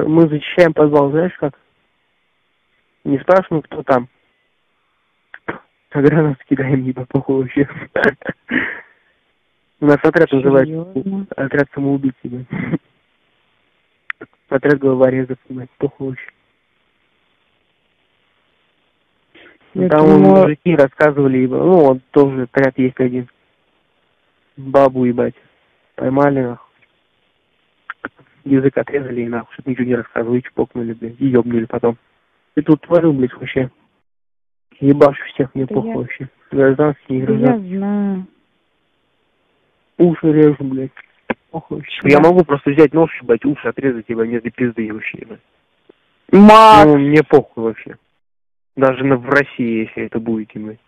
Мы зачищаем подвал, знаешь как? Не спрашиваем, кто там. А гранат кидаем, ебо, похуй вообще. У нас отряд называется отряд самоубийц, ебать. Отряд головорезов, ебать, похуй вообще. Там вон думала- мужики рассказывали, ну, вот тоже отряд есть один. Бабу, ебать, поймали, нахуй. Язык отрезали и нахуй, чтобы ничего не рассказывали, и чпокнули, блядь, и ёбнули потом. И тут творю, блядь, вообще. Ебашу всех, мне Да похуй я- вообще. Гражданский, не Да я знаю. Уши режу, блядь. Похуй. Я Да. могу просто взять нож, ебать, уши отрезать, ебать, мне до пизды вообще, ебать. Макс! Ну, мне похуй вообще. Даже на, в России, если это будет, ебать.